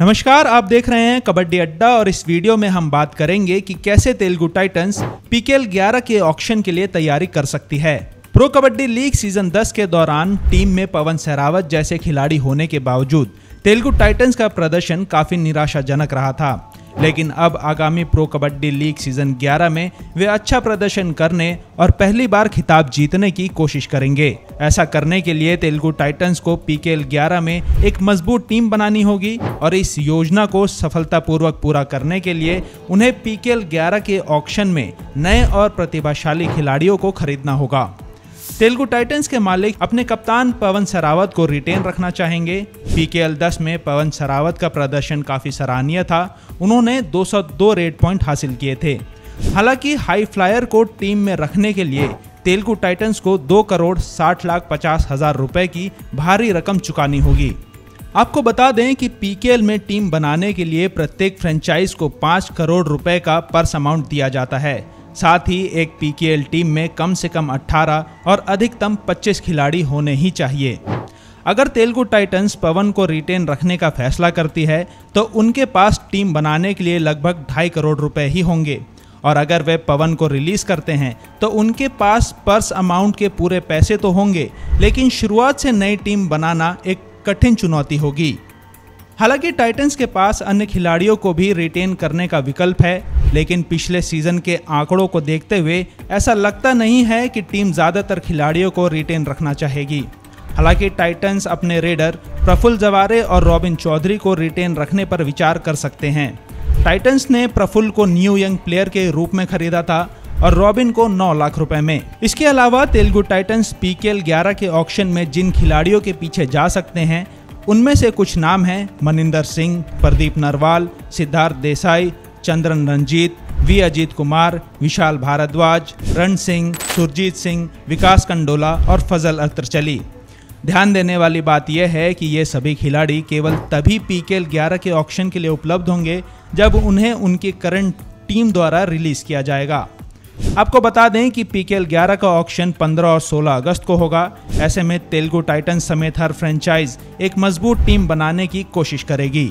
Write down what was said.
नमस्कार, आप देख रहे हैं कबड्डी अड्डा और इस वीडियो में हम बात करेंगे कि कैसे तेलुगु टाइटंस पीकेएल 11 के ऑक्शन के लिए तैयारी कर सकती है। प्रो कबड्डी लीग सीज़न 10 के दौरान टीम में पवन सहरावत जैसे खिलाड़ी होने के बावजूद तेलुगु टाइटंस का प्रदर्शन काफ़ी निराशाजनक रहा था। लेकिन अब आगामी प्रो कबड्डी लीग सीज़न 11 में वे अच्छा प्रदर्शन करने और पहली बार खिताब जीतने की कोशिश करेंगे। ऐसा करने के लिए तेलुगु टाइटंस को पीकेएल 11 में एक मज़बूत टीम बनानी होगी और इस योजना को सफलतापूर्वक पूरा करने के लिए उन्हें पीकेएल 11 के ऑक्शन में नए और प्रतिभाशाली खिलाड़ियों को खरीदना होगा। तेलुगु टाइटंस के मालिक अपने कप्तान पवन सरावत को रिटेन रखना चाहेंगे। पीकेएल 10 में पवन सरावत का प्रदर्शन काफ़ी सराहनीय था। उन्होंने 202 रेड पॉइंट हासिल किए थे। हालाँकि हाई फ्लायर को टीम में रखने के लिए तेलुगु टाइटंस को दो करोड़ साठ लाख पचास हज़ार रुपए की भारी रकम चुकानी होगी। आपको बता दें कि पीकेएल में टीम बनाने के लिए प्रत्येक फ्रेंचाइज को पाँच करोड़ रुपए का पर्स अमाउंट दिया जाता है। साथ ही एक पीकेएल टीम में कम से कम 18 और अधिकतम 25 खिलाड़ी होने ही चाहिए। अगर तेलुगु टाइटंस पवन को रिटेन रखने का फैसला करती है तो उनके पास टीम बनाने के लिए लगभग ढाई करोड़ रुपए ही होंगे। और अगर वे पवन को रिलीज़ करते हैं तो उनके पास पर्स अमाउंट के पूरे पैसे तो होंगे, लेकिन शुरुआत से नई टीम बनाना एक कठिन चुनौती होगी। हालाँकि टाइटंस के पास अन्य खिलाड़ियों को भी रिटेन करने का विकल्प है लेकिन पिछले सीज़न के आंकड़ों को देखते हुए ऐसा लगता नहीं है कि टीम ज़्यादातर खिलाड़ियों को रिटेन रखना चाहेगी। हालाँकि टाइटंस अपने रेडर प्रफुल जवारे और रॉबिन चौधरी को रिटेन रखने पर विचार कर सकते हैं। टाइटंस ने प्रफुल को न्यू यंग प्लेयर के रूप में खरीदा था और रॉबिन को 9 लाख रुपए में। इसके अलावा तेलुगु टाइटंस पीकेएल 11 के ऑक्शन में जिन खिलाड़ियों के पीछे जा सकते हैं, उनमें से कुछ नाम हैं मनिंदर सिंह, प्रदीप नरवाल, सिद्धार्थ देसाई चंद्रन रंजीत वी अजीत कुमार, विशाल भारद्वाज, रण सिंह, सुरजीत सिंह, विकास कंडोला और फजल अख्तर चली। ध्यान देने वाली बात यह है कि ये सभी खिलाड़ी केवल तभी पीकेएल 11 के ऑक्शन के लिए उपलब्ध होंगे जब उन्हें उनकी करंट टीम द्वारा रिलीज़ किया जाएगा। आपको बता दें कि पीकेएल 11 का ऑक्शन 15 और 16 अगस्त को होगा। ऐसे में तेलुगु टाइटन समेत हर फ्रेंचाइज एक मज़बूत टीम बनाने की कोशिश करेगी।